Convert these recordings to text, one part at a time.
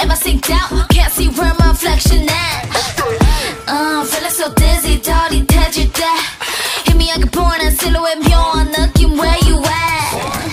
Am I synced out? Can't see where my reflection at. Uh, feeling so dizzy, 짜릿해질 때 희미하게 보이는 silhouette 묘한 느낌 where you at?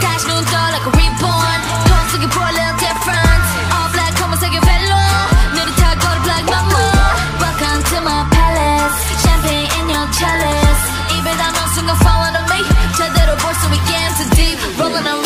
다시 눈 떠 like a reborn. 돈 속에 pour a little different. All black, 검은색의 벨로. 느릿하게 걸어 black mama. Welcome to my palace. Champagne in your chalice. 입에 담은 순간 follow me. 제대로 볼 수 있게 into deep. Rolling around